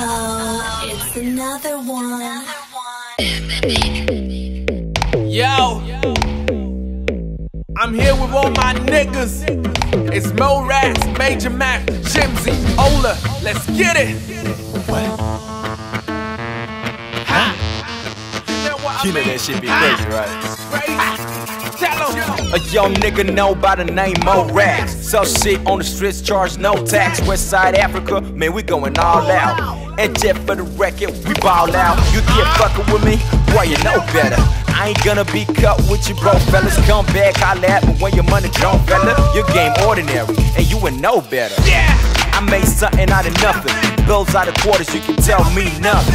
Oh, it's another one. Yo, I'm here with all my niggas. It's Mo'Racks, Major Mac, Shimzie, Ola. Let's get it. You know what I You know that shit be crazy, right? Crazy. Tell 'em. A young nigga know by the name Mo'Racks. Sell shit on the streets, charge no tax. West Side Africa, man, we going all out. And just for the record, we ball out. You get fucking with me, boy, you know better. I ain't gonna be cut with you, bro, fellas. Come back, holla at me when your money don't, fella. Your game ordinary, and you would know better. Yeah. I made something out of nothing. Bills out of quarters, you can tell me nothing.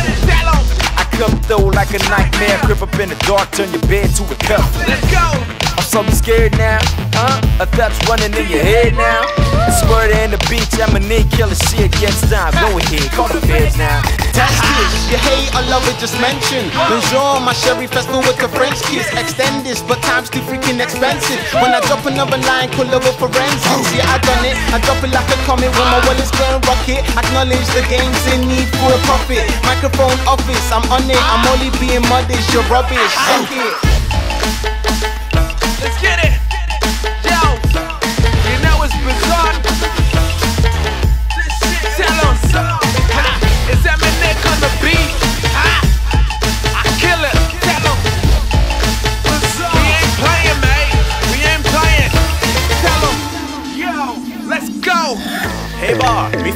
I come through like a nightmare, creep up in the dark, turn your bed to a cover. Let's go. I'm so scared now, huh? A thought's running in your head now. It's murder in the beach, I'm a need killer shit against time. Go ahead, call the feds now. Test it. You hate or love it, just mention. Bonjour, my sherry festival with the French kiss. Extend this, but time's too freaking expensive. When I drop another line, call over forensics. Yeah, I done it. I drop it like a comet when my wallet's going rocket. Acknowledge the game's in need for a profit. Microphone office, I'm on it. I'm only being modest, you're rubbish. Suck it. Let's get it. You know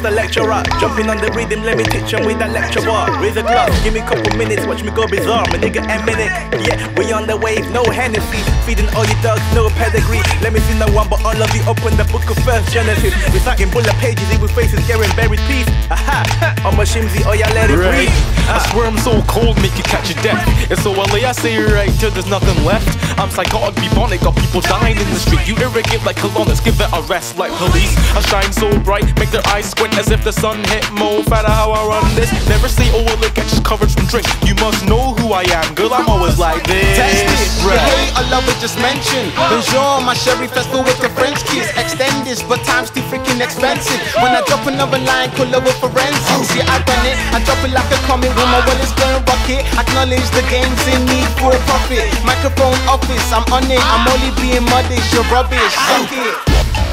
Mr. Lecturer, jumping on the rhythm, let me teach 'em with that lecture bar. Raise a glass, give me a couple minutes, watch me go bizarre. My nigga Eminik, yeah, we on the wave, no Hennessy. Feeding all your dogs, no pedigree. Let me see no one but all of you open the book of first Genesis. Reciting bullet pages, evil faces, getting buried peace. Aha, Shimzie, oh yeah, let it breathe. I swear I'm so cold, make you catch your death. It's so early, I say right till there's nothing left. I'm psychotic, bubonic, got people dying in the street. You irrigate like colonists, give it a rest like police. I shine so bright, make their eyes squint as if the sun hit mo. Fatter how I run this. Never say oh well, it catches coverage from drink. You must know who I am, girl. I'm always like this. Test it. Hate or love it, just mention. Bonjour, my sherry festival with the French kiss. Extend this, but time's too freaking expensive. When I drop another line, call over forensics. Yeah, I run it. I drop it like a comet when my wallet's going rocket. Acknowledge the game's in need for a profit. Microphone office, I'm on it. I'm only being modest, you're rubbish. Suck it.